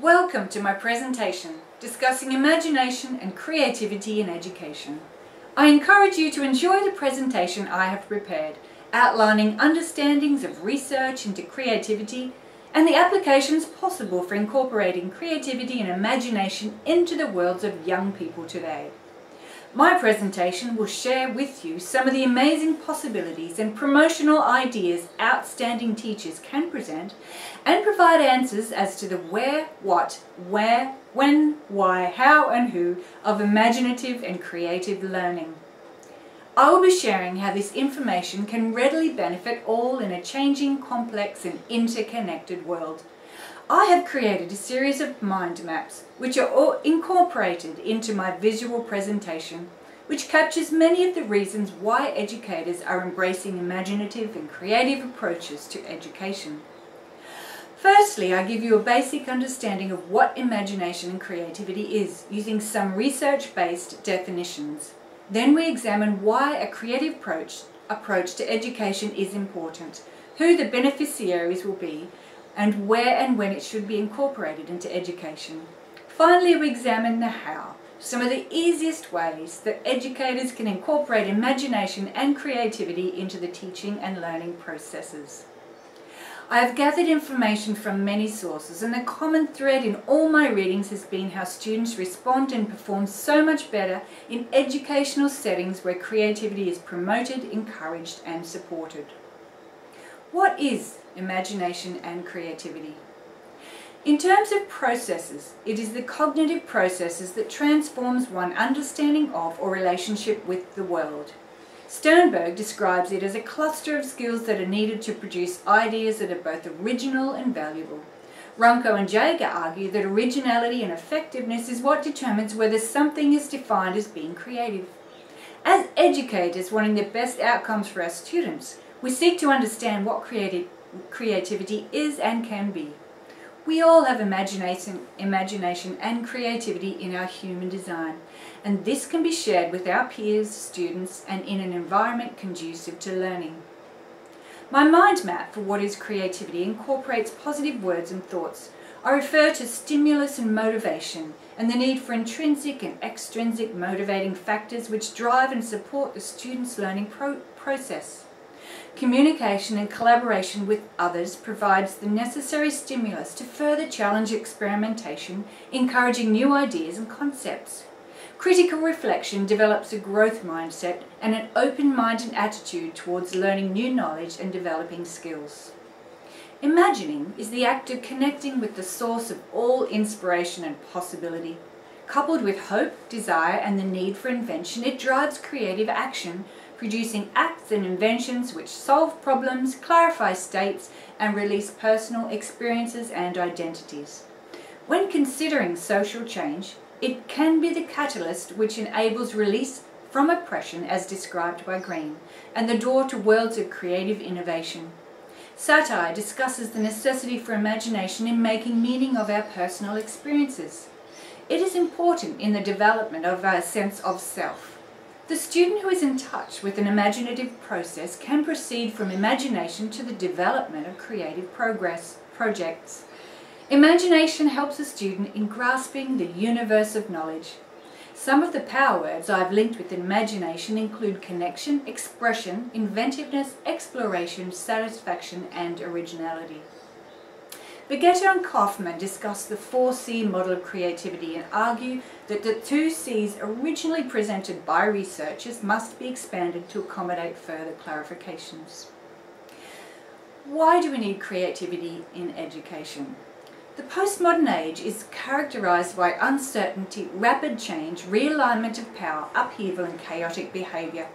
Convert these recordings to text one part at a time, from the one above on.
Welcome to my presentation discussing imagination and creativity in education. I encourage you to enjoy the presentation I have prepared, outlining understandings of research into creativity and the applications possible for incorporating creativity and imagination into the worlds of young people today. My presentation will share with you some of the amazing possibilities and promotional ideas outstanding teachers can present and provide answers as to the where, what, where, when, why, how and who of imaginative and creative learning. I will be sharing how this information can readily benefit all in a changing, complex and interconnected world. I have created a series of mind maps which are all incorporated into my visual presentation which captures many of the reasons why educators are embracing imaginative and creative approaches to education. Firstly, I give you a basic understanding of what imagination and creativity is, using some research-based definitions. Then we examine why a creative approach, approach to education is important, who the beneficiaries will be, and where and when it should be incorporated into education. Finally, we examine the how, some of the easiest ways that educators can incorporate imagination and creativity into the teaching and learning processes. I have gathered information from many sources and the common thread in all my readings has been how students respond and perform so much better in educational settings where creativity is promoted, encouraged and supported. What is imagination and creativity? In terms of processes, it is the cognitive processes that transforms one understanding of or relationship with the world. Sternberg describes it as a cluster of skills that are needed to produce ideas that are both original and valuable. Runco and Jaeger argue that originality and effectiveness is what determines whether something is defined as being creative. As educators wanting the best outcomes for our students, we seek to understand what creativity is and can be. We all have imagination, imagination and creativity in our human design, and this can be shared with our peers, students, and in an environment conducive to learning. My mind map for what is creativity incorporates positive words and thoughts. I refer to stimulus and motivation, and the need for intrinsic and extrinsic motivating factors which drive and support the student's learning pro process. Communication and collaboration with others provides the necessary stimulus to further challenge experimentation, encouraging new ideas and concepts. Critical reflection develops a growth mindset and an open-minded attitude towards learning new knowledge and developing skills. Imagining is the act of connecting with the source of all inspiration and possibility. Coupled with hope, desire and the need for invention, it drives creative action producing acts and inventions which solve problems, clarify states, and release personal experiences and identities. When considering social change, it can be the catalyst which enables release from oppression as described by Greene, and the door to worlds of creative innovation. Sartre discusses the necessity for imagination in making meaning of our personal experiences. It is important in the development of our sense of self. The student who is in touch with an imaginative process can proceed from imagination to the development of creative progress projects. Imagination helps a student in grasping the universe of knowledge. Some of the power words I've linked with imagination include connection, expression, inventiveness, exploration, satisfaction and originality. Beghetto and Kaufman discuss the 4C model of creativity and argue that the two Cs originally presented by researchers must be expanded to accommodate further clarifications. Why do we need creativity in education? The postmodern age is characterised by uncertainty, rapid change, realignment of power, upheaval and chaotic behaviour.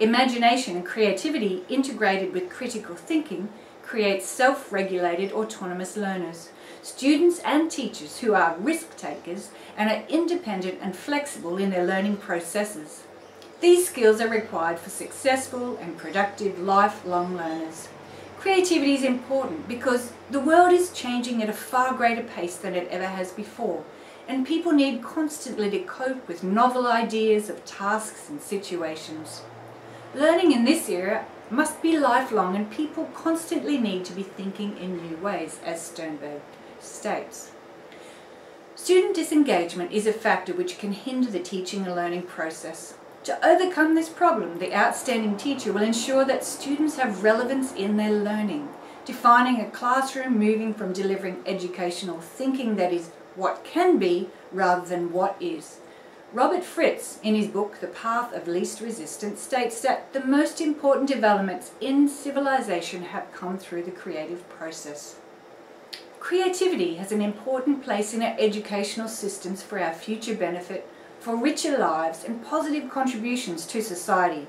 Imagination and creativity integrated with critical thinking creates self-regulated autonomous learners, students and teachers who are risk takers and are independent and flexible in their learning processes. These skills are required for successful and productive lifelong learners. Creativity is important because the world is changing at a far greater pace than it ever has before and people need constantly to cope with novel ideas of tasks and situations. Learning in this era must be lifelong and people constantly need to be thinking in new ways, as Sternberg states. Student disengagement is a factor which can hinder the teaching and learning process. To overcome this problem, the outstanding teacher will ensure that students have relevance in their learning, defining a classroom moving from delivering educational thinking that is what can be rather than what is. Robert Fritz, in his book The Path of Least Resistance, states that the most important developments in civilization have come through the creative process. Creativity has an important place in our educational systems for our future benefit, for richer lives and positive contributions to society.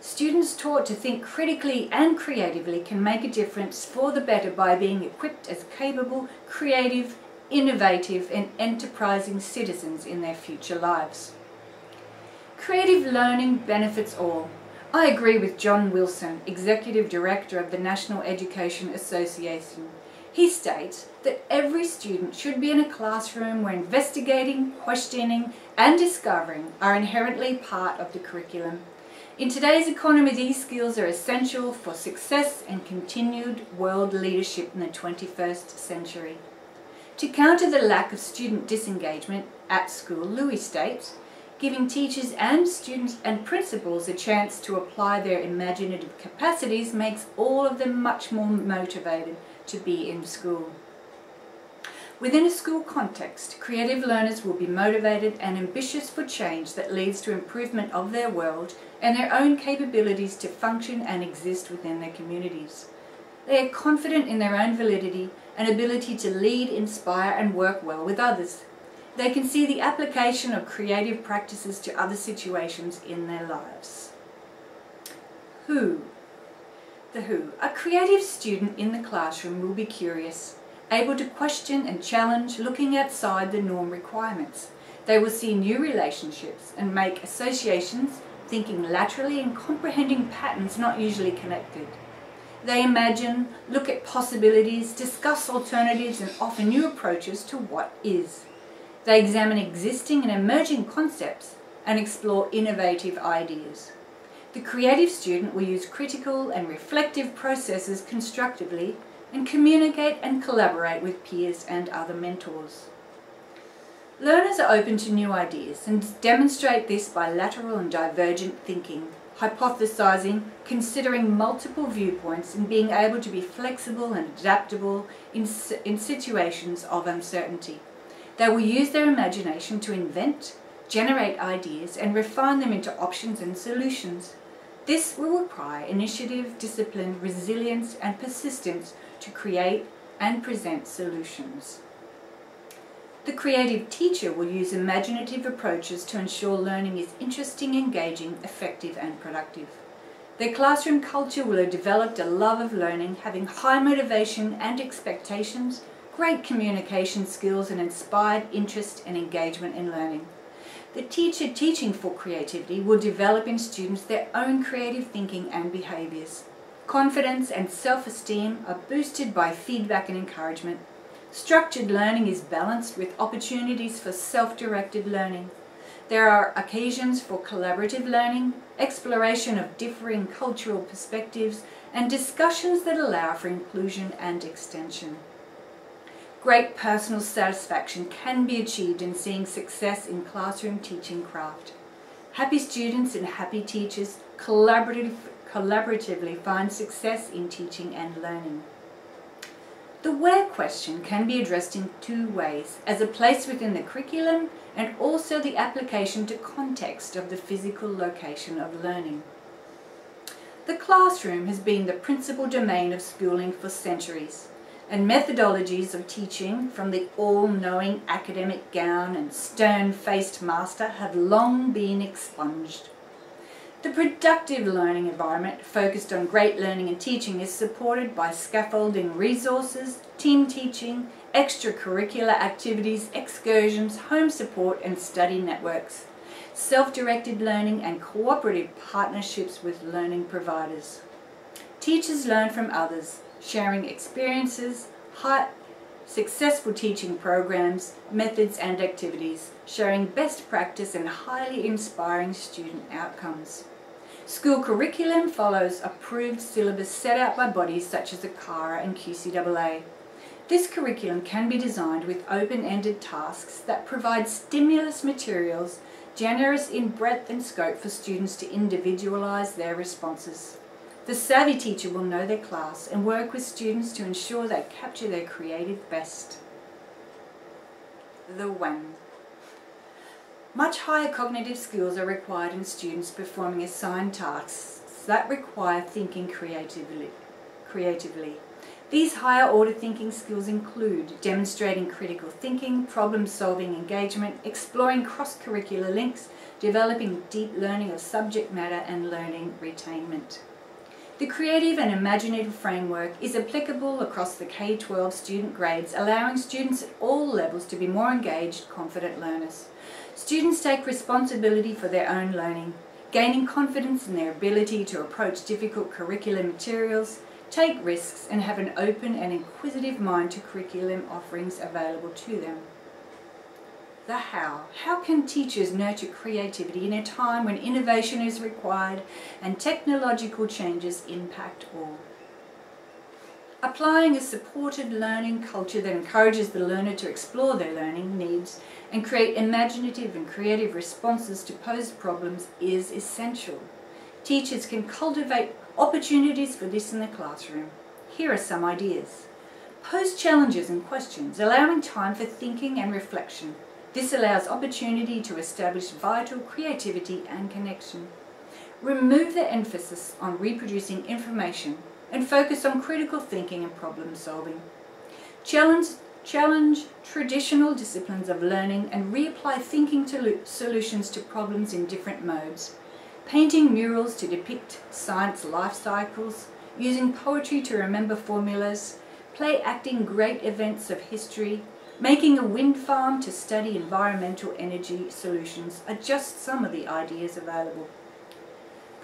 Students taught to think critically and creatively can make a difference for the better by being equipped as capable, creative, innovative and enterprising citizens in their future lives. Creative learning benefits all. I agree with John Wilson, Executive Director of the National Education Association. He states that every student should be in a classroom where investigating, questioning and discovering are inherently part of the curriculum. In today's economy, these skills are essential for success and continued world leadership in the 21st century. To counter the lack of student disengagement at school, Louis states, giving teachers and students and principals a chance to apply their imaginative capacities makes all of them much more motivated to be in school. Within a school context, creative learners will be motivated and ambitious for change that leads to improvement of their world and their own capabilities to function and exist within their communities. They are confident in their own validity and ability to lead, inspire and work well with others. They can see the application of creative practices to other situations in their lives. Who? The Who. A creative student in the classroom will be curious, able to question and challenge, looking outside the norm requirements. They will see new relationships and make associations, thinking laterally and comprehending patterns not usually connected. They imagine, look at possibilities, discuss alternatives and offer new approaches to what is. They examine existing and emerging concepts and explore innovative ideas. The creative student will use critical and reflective processes constructively and communicate and collaborate with peers and other mentors. Learners are open to new ideas and demonstrate this by lateral and divergent thinking hypothesizing, considering multiple viewpoints, and being able to be flexible and adaptable in, in situations of uncertainty. They will use their imagination to invent, generate ideas, and refine them into options and solutions. This will require initiative, discipline, resilience, and persistence to create and present solutions. The creative teacher will use imaginative approaches to ensure learning is interesting, engaging, effective and productive. Their classroom culture will have developed a love of learning, having high motivation and expectations, great communication skills and inspired interest and engagement in learning. The teacher teaching for creativity will develop in students their own creative thinking and behaviours. Confidence and self-esteem are boosted by feedback and encouragement Structured learning is balanced with opportunities for self-directed learning. There are occasions for collaborative learning, exploration of differing cultural perspectives, and discussions that allow for inclusion and extension. Great personal satisfaction can be achieved in seeing success in classroom teaching craft. Happy students and happy teachers collaborative, collaboratively find success in teaching and learning. The where question can be addressed in two ways, as a place within the curriculum and also the application to context of the physical location of learning. The classroom has been the principal domain of schooling for centuries, and methodologies of teaching from the all-knowing academic gown and stern-faced master have long been expunged. The productive learning environment focused on great learning and teaching is supported by scaffolding resources, team teaching, extracurricular activities, excursions, home support and study networks, self-directed learning and cooperative partnerships with learning providers. Teachers learn from others, sharing experiences, high, successful teaching programs, methods and activities, sharing best practice and highly inspiring student outcomes. School curriculum follows approved syllabus set out by bodies such as ACARA and QCAA. This curriculum can be designed with open-ended tasks that provide stimulus materials generous in breadth and scope for students to individualise their responses. The savvy teacher will know their class and work with students to ensure they capture their creative best. The when. Much higher cognitive skills are required in students performing assigned tasks that require thinking creatively. creatively. These higher order thinking skills include demonstrating critical thinking, problem solving engagement, exploring cross curricular links, developing deep learning of subject matter, and learning retainment. The creative and imaginative framework is applicable across the K-12 student grades, allowing students at all levels to be more engaged, confident learners. Students take responsibility for their own learning, gaining confidence in their ability to approach difficult curricular materials, take risks and have an open and inquisitive mind to curriculum offerings available to them. The how. How can teachers nurture creativity in a time when innovation is required and technological changes impact all? Applying a supported learning culture that encourages the learner to explore their learning needs and create imaginative and creative responses to posed problems is essential. Teachers can cultivate opportunities for this in the classroom. Here are some ideas. Pose challenges and questions, allowing time for thinking and reflection. This allows opportunity to establish vital creativity and connection. Remove the emphasis on reproducing information and focus on critical thinking and problem solving. Challenge, challenge traditional disciplines of learning and reapply thinking to solutions to problems in different modes painting murals to depict science life cycles, using poetry to remember formulas, play acting great events of history, making a wind farm to study environmental energy solutions are just some of the ideas available.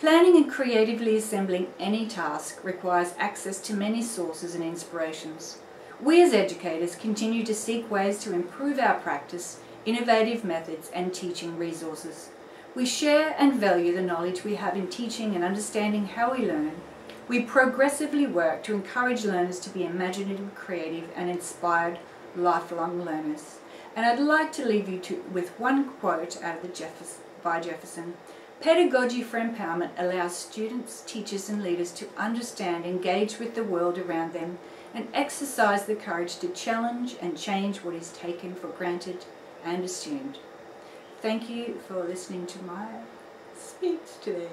Planning and creatively assembling any task requires access to many sources and inspirations. We as educators continue to seek ways to improve our practice, innovative methods and teaching resources. We share and value the knowledge we have in teaching and understanding how we learn. We progressively work to encourage learners to be imaginative, creative and inspired lifelong learners. And I'd like to leave you to, with one quote out of the Jefferson, by Jefferson. Pedagogy for empowerment allows students, teachers and leaders to understand, engage with the world around them and exercise the courage to challenge and change what is taken for granted and assumed. Thank you for listening to my speech today.